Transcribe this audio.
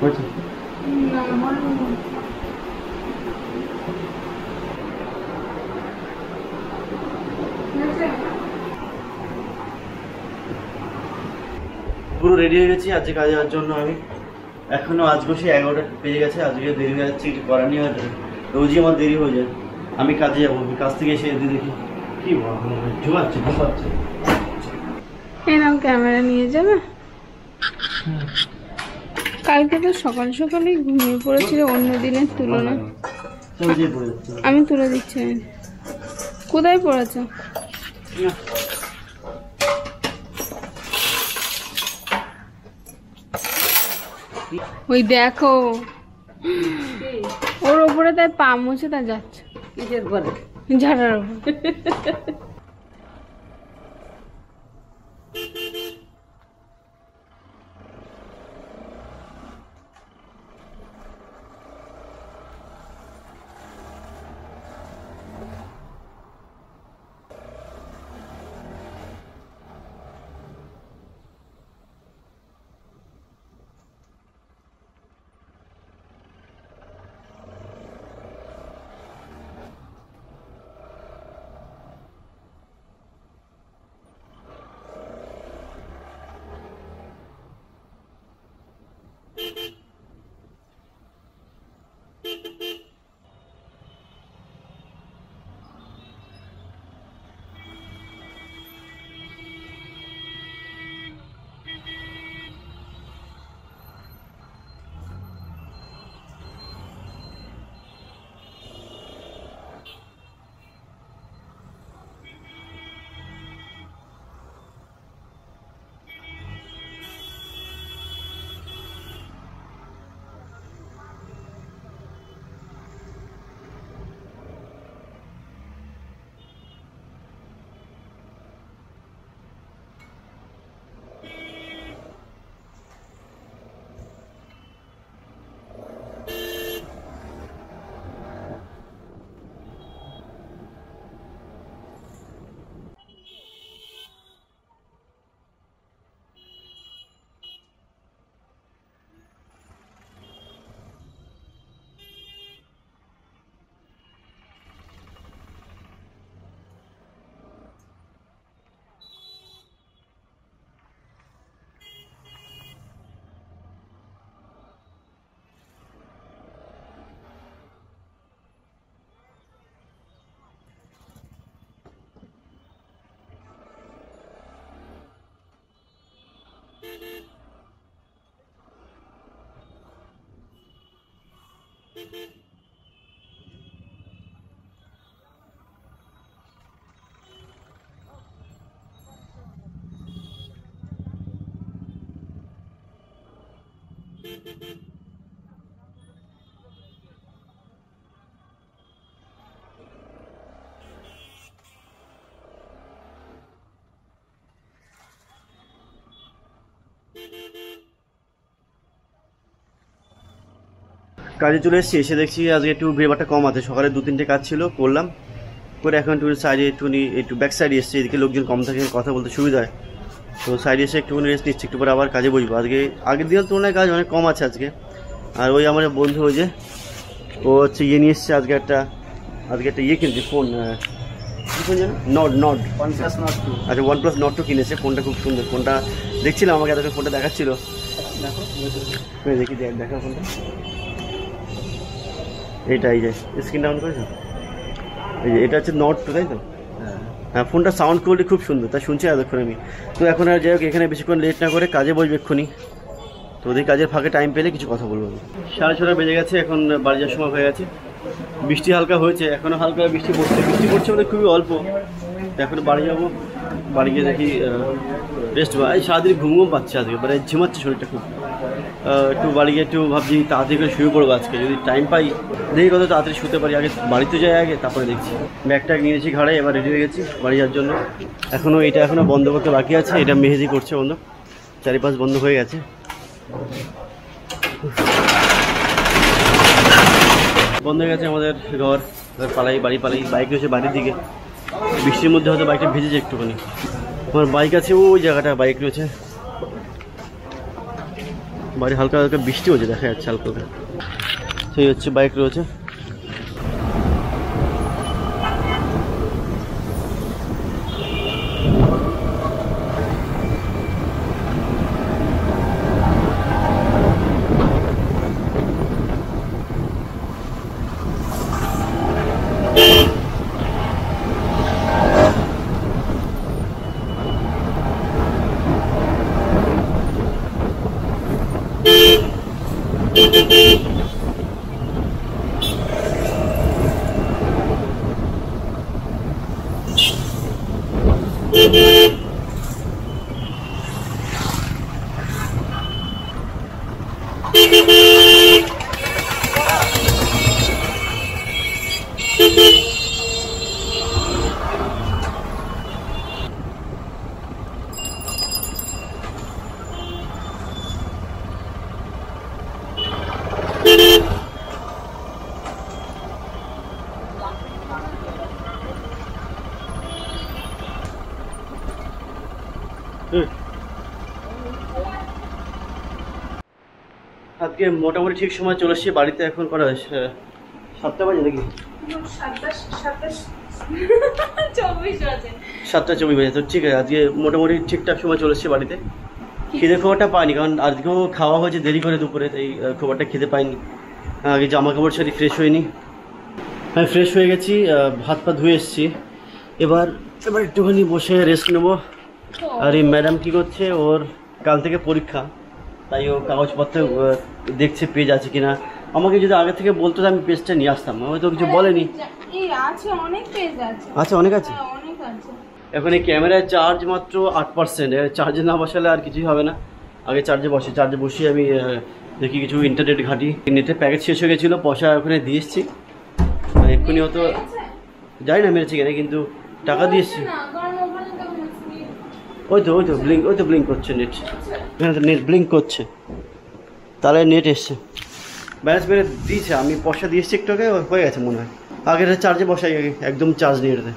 পুরো রেডি হয়ে গেছি আজকে কাজে যাওয়ার জন্য আমি। এখনও আজ বসে এগারোটা পেয়ে গেছে আজকে দেরি হয়ে যাচ্ছে কিছু করার আর রোজই আমার দেরি হয়ে যায়। আমি কাজে যাব আমি কাজ থেকে এসে এদি দেখি। কি ঝুমাচ্ছে ঘুমাচ্ছে। এই নাম ক্যামেরা নিয়ে যাবে? কালকে তো সকাল সকালেই ঘুমিয়ে পড়েছিল অন্য দিনের তুলনায়। আমি তুলে দিচ্ছি কোথায় পড়েছ? ওই দেখো। ওর ওপরে তাই পা মুছে তা যাচ্ছে। ঝাড়ার ওপর। কাজে চলে এসেছি, এসে দেখছি আজকে একটু ব্রেবারটা কম আছে। সকালে দু তিনটে কাজ ছিল, করলাম। করে এখন একটু সাইডে একটুখানি, একটু ব্যাক সাইডে এসেছি, এদিকে লোকজন কম থাকে, কথা বলতে সুবিধা হয়। তো সাইডে এসে একটুখানি রেস্ট নিচ্ছি একটু পরে আবার কাজে বসবো। আজকে আগের দিনের তুলনায় কাজ অনেক কম আছে আজকে। আর ওই আমার বন্ধু ওই যে ও হচ্ছে ইয়ে নিয়ে এসছে আজকে একটা আজকে একটা ইয়ে কিনছে phone Nord Nord OnePlus Nord two আচ্ছা ওয়ান প্লাস নট টু কিনেছে ফোনটা খুব সুন্দর। ফোনটা দেখছিলাম আমাকে এতক্ষণ ফোনটা দেখাচ্ছিল। দেখি দেখ। দেখা ফোনটা এইটা এই যে স্ক্রিন ডাউন করেছ? এই যে এটা হচ্ছে নট টু তাই তো? হ্যাঁ ফোনটা সাউন্ড কোয়ালিটি খুব সুন্দর, তাই শুনছি এতক্ষণ আমি। তো এখন আর যাই হোক, এখানে বেশিক্ষণ লেট না করে কাজে বসবে এক্ষুনি। তো ওদের কাজের ফাঁকে টাইম পেলে কিছু কথা বলব। সাড়ে ছটা বেজে গেছে, এখন বাড়ি যাওয়ার সময় হয়ে গেছে। বৃষ্টি হালকা হয়েছে এখনও হালকা বৃষ্টি পড়ছে। বৃষ্টি পড়ছে বলে খুবই অল্প। তো এখন বাড়ি যাব, বাড়ি গিয়ে দেখি রেস্ট এই সারাদিন ঘুমও পাচ্ছে আজকে মানে ঝিমাচ্ছে শরীরটা খুব। একটু বাড়ি গিয়ে একটু ভাবছি, তাড়াতাড়ি করে শুয়ে পড়ব আজকে। যদি টাইম পাই দেখি কত তাড়াতাড়ি শুতে পারি। আগে বাড়িতে যাই আগে, তারপরে দেখছি। ব্যাগ ব্যাগটা নিয়েছি ঘাড়ে, এবার রেডি হয়ে গেছি বাড়ি যাওয়ার জন্য। এখনও এটা এখনও বন্ধ করতে বাকি আছে, এটা মেহেদি করছে বন্ধ। চারিপাশ বন্ধ হয়ে গেছে। বন্ধ হয়ে গেছে আমাদের ঘর পালাই, বাড়ি পালাই বাইক রয়েছে বাড়ির দিকে। বৃষ্টির মধ্যে হয়তো বাইকটা ভিজেছে একটুখানি। আমার বাইক আছে, ওই জায়গাটা বাইক রয়েছে। বাইরে হালকা হালকা বৃষ্টি হচ্ছে দেখা যাচ্ছে হালকা হালকা। সেই হচ্ছে বাইক রয়েছে। Beep. আজকে মোটামুটি ঠিক সময় চলে এসেছি বাড়িতে এখন করা হয় সা- সাতটা বাজে নাকি? সাতটা চব্বিশ বাজে। তো ঠিক আছে আজকে মোটামুটি ঠিকঠাক সময় চলে এসেছি বাড়িতে। খিদে খবরটা পাইনি কারণ আজকেও খাওয়া হয়েছে দেরি করে দুপুরে তাই খবরটা খেতে পাইনি। আগে জামা কাপড় সারি ফ্রেশ হয়নি আমি ফ্রেশ হয়ে গেছি হাত পা ধুয়ে এসেছি। এবার এবার একটুখানি বসে রেস্ট নেব। আর এই ম্যাডাম কী করছে ওর কাল থেকে পরীক্ষা। তাই ও কাগজপত্র দেখছে পেজ আছে কিনা। আমাকে যদি আগে থেকে বলতো আমি পেজটা নিয়ে আসতাম। হয়তো কিছু বলেনি। এই আছে অনেক আছে। আচ্ছা অনেক আছে? এখন এই ক্যামেরার চার্জ মাত্র আট পার্সেন্ট। চার্জে না বসালে আর কিছুই হবে না। আগে চার্জে বসে চার্জে বসিয়ে আমি দেখি কিছু ইন্টারনেট ঘাঁটি। নেটের প্যাকেজ শেষ হয়ে গেছিল পয়সা ওখানে দিয়ে এসেছি। আর এক্ষুনি হয়তো জানি না মেরেছি কিনা কিন্তু টাকা দিয়ে এসেছি না কারণ ওখানে তো মুসলিম ওই তো ওই তো ব্লিঙ্ক ওই তো ব্লিঙ্ক করছে নেট এখানে তো নেট ব্লিঙ্ক করছে। তাহলে নেট এসছে। ব্যালেন্স মেরে দিয়েছে, আমি পয়সা দিয়েছি একটু আগে, হয়ে গেছে মনে হয়। আগে চার্জে বসাই, একদম চার্জ নিয়ে এটাতে